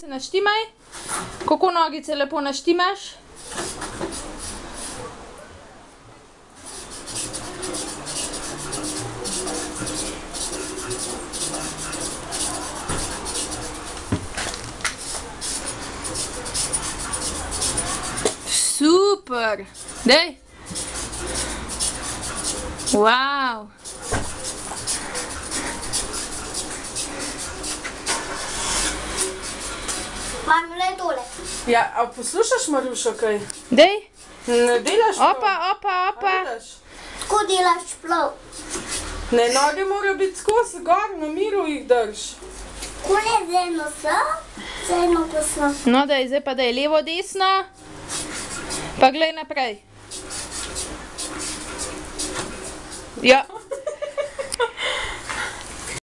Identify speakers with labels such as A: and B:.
A: Se naštimaj. Kako nogice lepo naštimaš? Super. Dej. Wow.
B: Imam le tole.
C: Ja, a poslušaš, Marušo, kaj?
A: Dej.
C: Ne delaš prav.
A: Opa, opa, opa.
B: Tako delaš prav.
C: Ne, noge morajo biti skozi gor, na miru jih drž.
B: Kole z eno so, z eno so.
A: No, daj, zdaj pa daj levo, desno. Pa glej naprej. Ja,